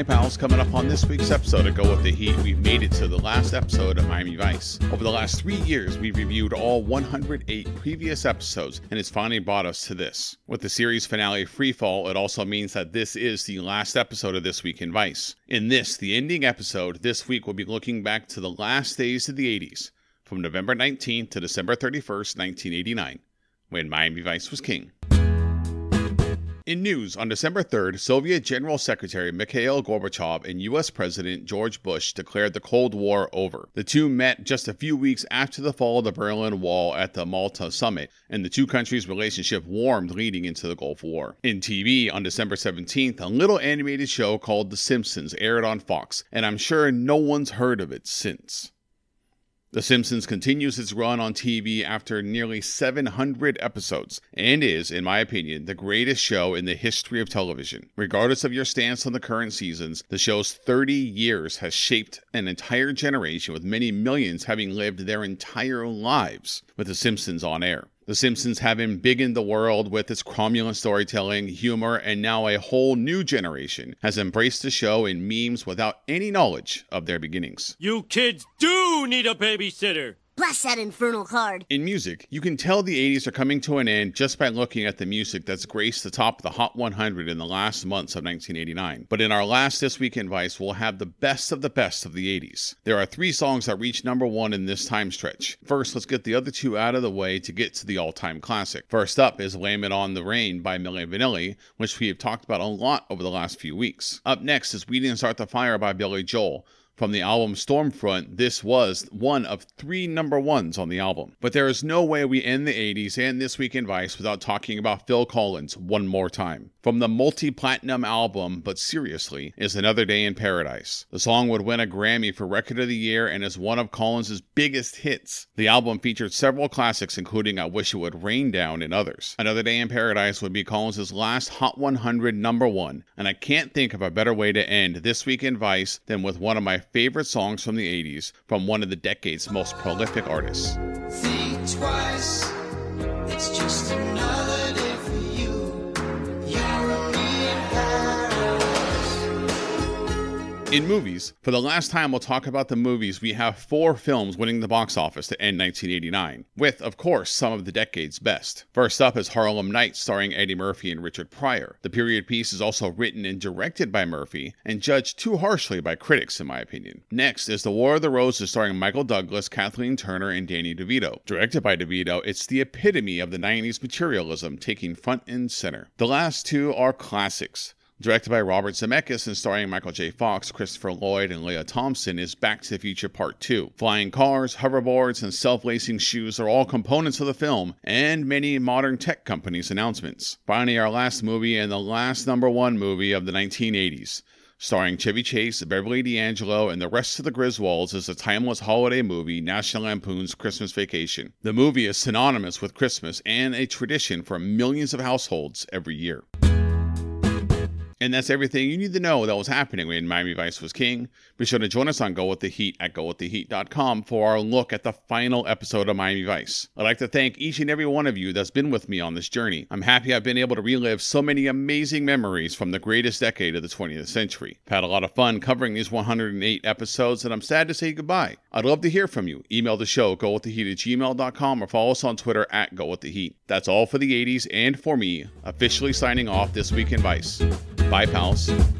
Hi, pals. Coming up on this week's episode of Go With The Heat, we've made it to the last episode of Miami Vice. Over the last three years, we've reviewed all 108 previous episodes, and it's finally brought us to this. With the series finale Freefall, it also means that this is the last episode of This Week in Vice. In this, the ending episode, this week we'll be looking back to the last days of the 80s, from November 19th to December 31st, 1989, when Miami Vice was king. In news, on December 3rd, Soviet General Secretary Mikhail Gorbachev and U.S. President George Bush declared the Cold War over. The two met just a few weeks after the fall of the Berlin Wall at the Malta summit, and the two countries' relationship warmed leading into the Gulf War. In TV, on December 17th, a little animated show called The Simpsons aired on Fox, and I'm sure no one's heard of it since. The Simpsons continues its run on TV after nearly 700 episodes and is, in my opinion, the greatest show in the history of television. Regardless of your stance on the current seasons, the show's 30 years has shaped an entire generation with many millions having lived their entire lives with The Simpsons on air. The Simpsons have embiggened the world with its cromulent storytelling, humor, and now a whole new generation has embraced the show in memes without any knowledge of their beginnings. You kids do need a babysitter. That infernal card. In music, you can tell the 80s are coming to an end just by looking at the music that's graced the top of the Hot 100 in the last months of 1989. But in our last This Week in Vice, we'll have the best of the best of the 80s. There are three songs that reached number one in this time stretch. First, let's get the other two out of the way to get to the all time classic. First up is Blame It on the Rain by Milli Vanilli, which we have talked about a lot over the last few weeks. Up next is We Didn't Start the Fire by Billy Joel. From the album Stormfront, this was one of three number ones on the album. But there is no way we end the 80s and This Week in Vice without talking about Phil Collins one more time. From the multi platinum album, but seriously, is Another Day in Paradise. The song would win a Grammy for Record of the Year and is one of Collins' biggest hits. The album featured several classics, including I Wish It Would Rain Down and others. Another Day in Paradise would be Collins' last Hot 100 number one, and I can't think of a better way to end This Week in Vice than with one of my favorite songs from the 80s from one of the decade's most prolific artists. In movies, for the last time we'll talk about the movies, we have four films winning the box office to end 1989, with, of course, some of the decade's best. First up is Harlem Nights, starring Eddie Murphy and Richard Pryor. The period piece is also written and directed by Murphy, and judged too harshly by critics, in my opinion. Next is The War of the Roses, starring Michael Douglas, Kathleen Turner, and Danny DeVito. Directed by DeVito, it's the epitome of the 90s materialism taking front and center. The last two are classics. Directed by Robert Zemeckis and starring Michael J. Fox, Christopher Lloyd, and Lea Thompson, is Back to the Future Part 2. Flying cars, hoverboards, and self lacing shoes are all components of the film, and many modern tech companies' announcements. Finally, our last movie and the last number one movie of the 1980s. Starring Chevy Chase, Beverly D'Angelo, and the rest of the Griswolds is the timeless holiday movie National Lampoon's Christmas Vacation. The movie is synonymous with Christmas and a tradition for millions of households every year. And that's everything you need to know that was happening when Miami Vice was king. Be sure to join us on Go With The Heat at GoWithTheHeat.com for our look at the final episode of Miami Vice. I'd like to thank each and every one of you that's been with me on this journey. I'm happy I've been able to relive so many amazing memories from the greatest decade of the 20th century. I've had a lot of fun covering these 108 episodes, and I'm sad to say goodbye. I'd love to hear from you. Email the show, gowiththeheat at gmail.com, or follow us on Twitter at GoWithTheHeat. That's all for the 80s and for me, officially signing off this week in Vice. Bye, pals.